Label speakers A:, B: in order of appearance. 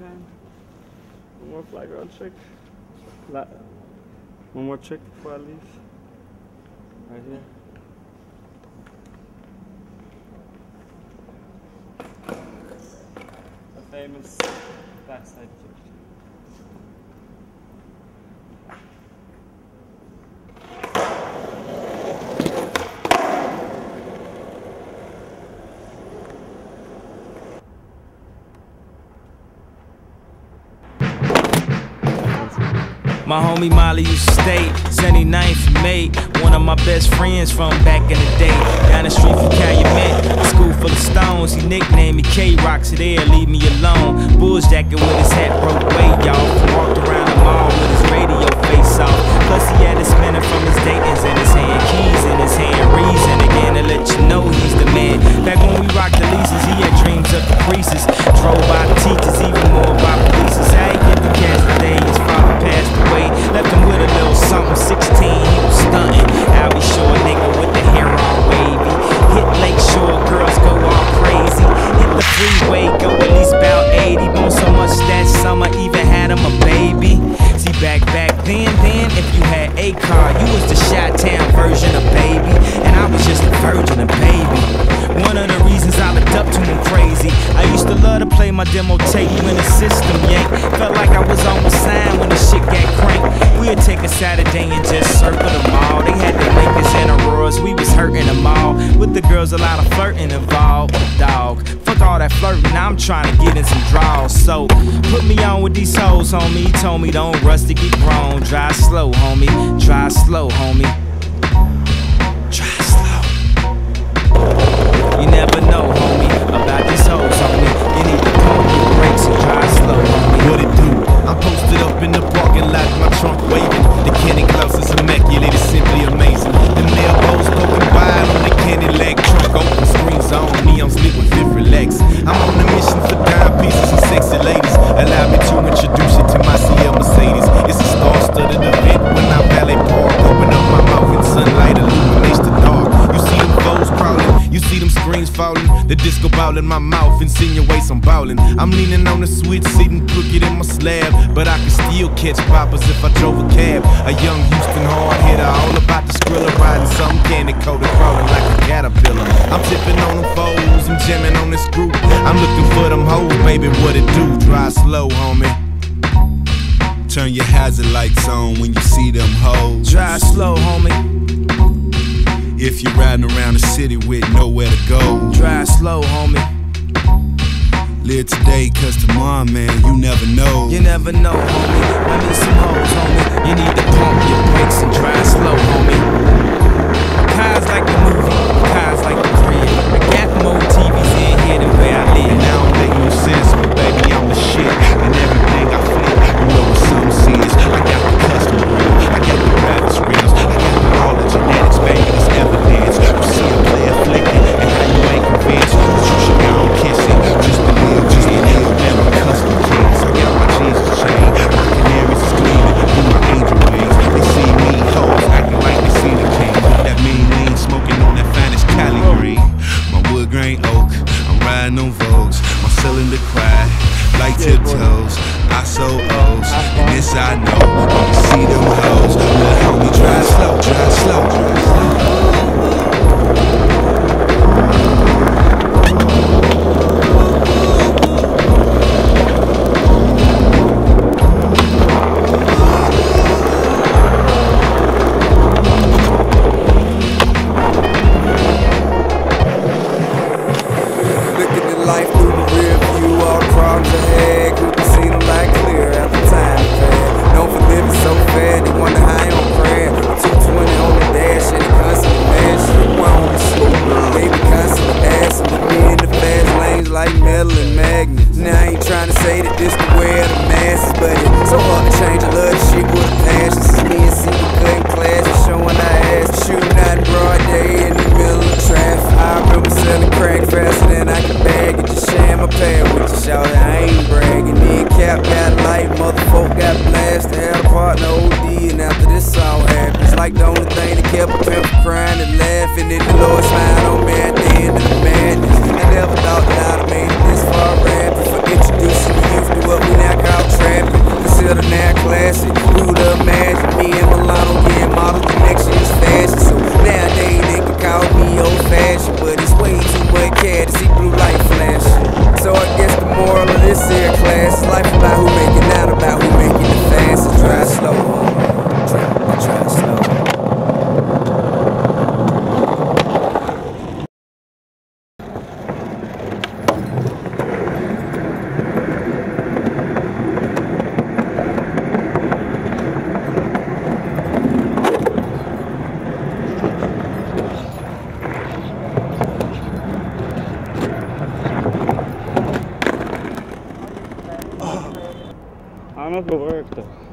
A: One more flagrant check. La one more check before I leave. Right here. The famous backside kick.
B: My homie Mali used to stay 79th mate. One of my best friends from back in the day. Down the street from Calumet, a school full of stones. He nicknamed me K Rocks it there, leave me alone. Bulls jacket with his hat broke way, y'all. Walked around the mall with his radio face off. Plus he had it spinning from his Dayton's in his hand, keys in his hand. My demo tape when the system yank. Felt like I was on the sign when the shit got cranked. We'd take a Saturday and just circle the mall. They had the Lakers and Auroras, we was hurting them all. With the girls, a lot of flirting involved. Dog, fuck all that flirting, I'm trying to get in some draws. So, put me on with these hoes, homie. Told me don't rush to get grown. Drive slow, homie. Drive slow, homie. Drive slow. You never know, homie, about
C: The disco ball in my mouth insinuates I'm ballin'. I'm leaning on the switch, sitting crooked in my slab. But I can still catch poppers if I drove a cab. A young Houston hard hitter, all about the skrilla, riding some candy coated, crawling like a caterpillar. I'm tipping on them foes, I'm jamming on this group. I'm looking for them hoes, baby, what it do? Drive slow, homie. Turn your hazard lights on when you see them hoes.
B: Drive slow, homie.
C: If you're riding around the city with nowhere to go.
B: Drive slow, homie.
C: Live today, cause tomorrow, man, you never know.
B: You never know, homie. I need some hoes, homie. You need to
C: tiptoes. I so O's, and this I know. You see them hoes, little homie, drive slow, drive slow, drive slow.
D: So hard to change a love shit with a passion. Since me and C cutting classes, showing our ass, shooting out in broad day in the middle of traffic. I remember selling crack faster than I could bag it. Just sharing my pad with you, shout I ain't bragging. Then cap got light, motherfucker got blasted. Had a partner OD, and after this all happened, it's like the only thing that kept a pimp from crying and laughing. And the Lord smiled I'm
A: up work.